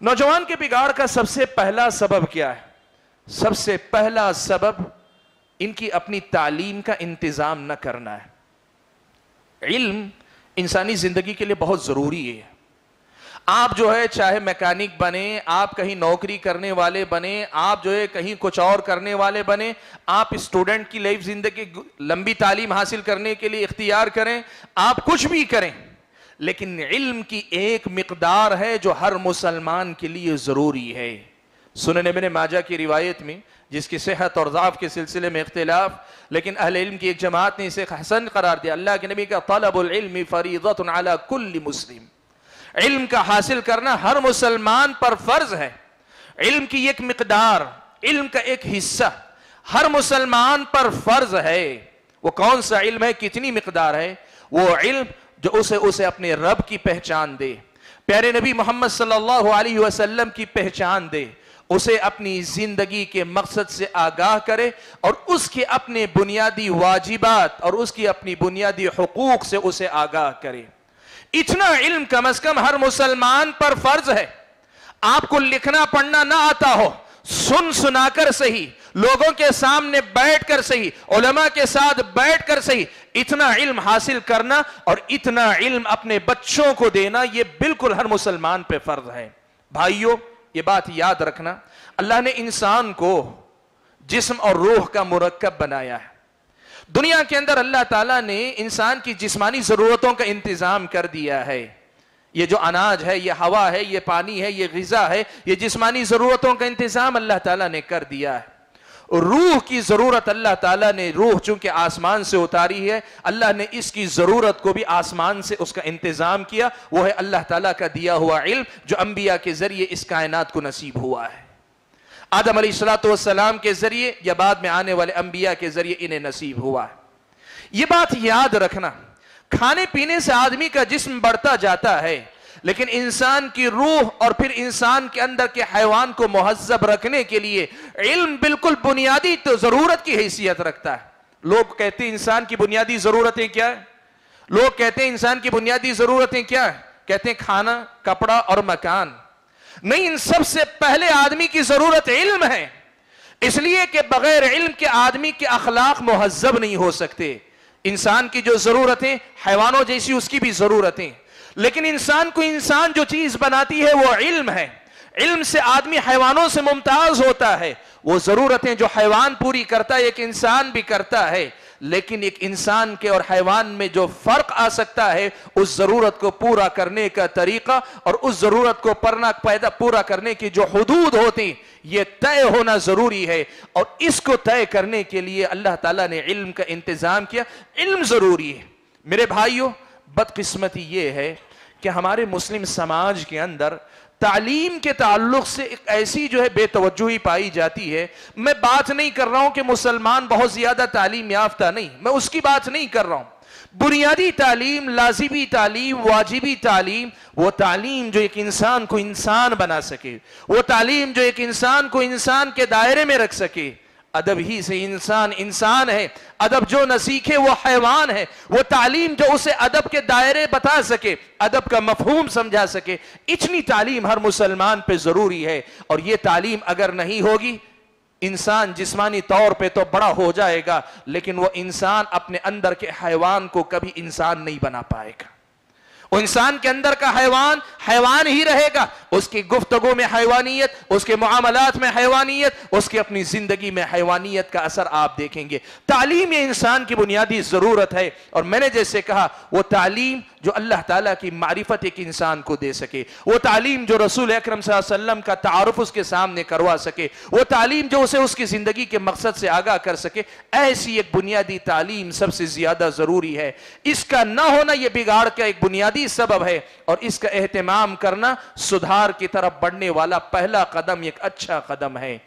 नौजवान के बिगाड़ का सबसे पहला सबब क्या है? सबसे पहला सबब इनकी अपनी तालीम का इंतज़ाम न करना है। इल्म इंसानी ज़िंदगी के लिए बहुत ज़रूरी है। आप जो है, चाहे मैकेनिक बने, आप कहीं नौकरी करने वाले बने, आप जो है, कहीं कुछ और करने वाले बने, आप स्टूडेंट की लाइफ ज़िंदगी, लंबी तालीम हासिल करने के लिए इख्तियार करें, आप कुछ भी करें लेकिन इल्म की एक मकदार है जो हर मुसलमान के लिए ज़रूरी है। सुनने मैंने माजा की रिवायत में, जिसकी सेहत और ज़ाफ के सिलसिले में इख्तिलाफ, लेकिन अहल इल्म की एक जमात ने इसे हसन करार दिया। अल्लाह के नबी का तलबुल्म फ़रीदत कुल्ली मुस्लिम। इल्म का हासिल करना हर मुसलमान पर फ़र्ज़ है। इल्म की एक मकदार, इल्म का एक हिस्सा हर मुसलमान पर फ़र्ज़ है। वो कौन सा इल्म है, कितनी मकदार है? वो इल्म जो उसे उसे अपने रब की पहचान दे। प्यारे नबी मोहम्मद सल्लल्लाहु अलैहि वसल्लम की पहचान दे। उसे अपनी ज़िंदगी के मकसद से आगाह करे और उसके अपने बुनियादी वाजिबात और उसकी अपनी बुनियादी हकूक से उसे आगाह करे। इतना इल्म कम अज कम हर मुसलमान पर फ़र्ज़ है। आपको लिखना पढ़ना ना आता हो, सुन सुनाकर सही। लोगों के सामने बैठकर सही, उलमा के साथ बैठकर सही, इतना इल्म हासिल करना और इतना इल्म अपने बच्चों को देना यह बिल्कुल हर मुसलमान पे फ़र्ज़ है। भाइयों, ये बात याद रखना, अल्लाह ने इंसान को जिस्म और रूह का मुरक्कब बनाया है। दुनिया के अंदर अल्लाह ताला ने इंसान की जिस्मानी ज़रूरतों का इंतज़ाम कर दिया है। ये जो अनाज है, ये हवा है, ये पानी है, ये गज़ा है, ये जिस्मानी ज़रूरतों का इंतज़ाम अल्लाह ताला ने कर दिया है। रूह की ज़रूरत अल्लाह ताला ने रूह चूँकि आसमान से उतारी है, अल्लाह ने इसकी ज़रूरत को भी आसमान से उसका इंतज़ाम किया, वो है अल्लाह ताला का दिया हुआ इल्म, जो अम्बिया के ज़रिए इस कायनात को नसीब हुआ है। आदम सलाम के ज़रिए या बाद में आने वाले अंबिया के ज़रिए इन्हें नसीब हुआ है। यह बात याद रखना, खाने पीने से आदमी का जिस्म बढ़ता जाता है लेकिन इंसान की रूह और फिर इंसान के अंदर के हैवान को महजब रखने के लिए इल्म बिल्कुल बुनियादी तो ज़रूरत की हैसियत रखता है। लोग कहते हैं, इंसान की बुनियादी जरूरतें क्या है? लोग कहते हैं, इंसान की बुनियादी जरूरतें क्या है? कहते हैं, खाना, कपड़ा और मकान। नहीं, इन सबसे पहले आदमी की ज़रूरत इल्म है। इसलिए कि बगैर इल्म के आदमी के अखलाक महजब नहीं हो सकते। इंसान की जो जरूरतें, हैवानों जैसी उसकी भी जरूरतें। लेकिन इंसान को इंसान जो चीज़ बनाती है, वो इल्म है। इल्म से आदमी हैवानों से मुमताज़ होता है। वो जरूरतें जो हैवान पूरी करता है, एक इंसान भी करता है। लेकिन एक इंसान के और हैवान में जो फ़र्क आ सकता है, उस ज़रूरत को पूरा करने का तरीका और उस ज़रूरत को परना पैदा, पूरा करने की जो हदूद होती, ये तय होना ज़रूरी है। और इसको तय करने के लिए अल्लाह ताला ने इल्म का इंतज़ाम किया। इल्म ज़रूरी है। मेरे भाइयों, बदकिस्मती ये है कि हमारे मुस्लिम समाज के अंदर तालीम के ताल्लुक से एक ऐसी जो है बेतवजही पाई जाती है। मैं बात नहीं कर रहा हूँ कि मुसलमान बहुत ज़्यादा तालीम याफ्ता नहीं, मैं उसकी बात नहीं कर रहा हूँ। बुनियादी तालीम, लाजिमी तालीम, वाजिबी तालीम, वो तालीम जो एक इंसान को इंसान बना सके, वो तालीम जो एक इंसान को इंसान के दायरे में रख सके अदब ही से इंसान इंसान है। अदब जो न सीखे, वो हैवान है। वो तालीम जो उसे अदब के दायरे बता सके, अदब का मफहूम समझा सके, इतनी तालीम हर मुसलमान पे ज़रूरी है। और ये तालीम अगर नहीं होगी, इंसान जिस्मानी तौर पे तो बड़ा हो जाएगा, लेकिन वो इंसान अपने अंदर के हैवान को कभी इंसान नहीं बना पाएगा। इंसान के अंदर का हैवान हैवान ही रहेगा। उसकी गुफ्तगु में हैवानियत, उसके मामलात में हैवानियत, उसकी अपनी ज़िंदगी में हैवानियत का असर आप देखेंगे। तालीम ये इंसान की बुनियादी ज़रूरत है। और मैंने जैसे कहा, वो तालीम जो अल्लाह ताला की मारिफत एक इंसान को दे सके। वो तालीम जो रसूल अक्रम वसल्लम का तारफ उसके सामने करवा सके। वो तालीम जो उसे उसकी ज़िंदगी के मकसद से आगाह कर सके। ऐसी एक बुनियादी तालीम सबसे ज़्यादा ज़रूरी है। इसका ना होना यह बिगाड़ का एक बुनियादी सबब है। और इसका एहतमाम करना सुधार की तरफ़ बढ़ने वाला पहला कदम, एक अच्छा कदम है।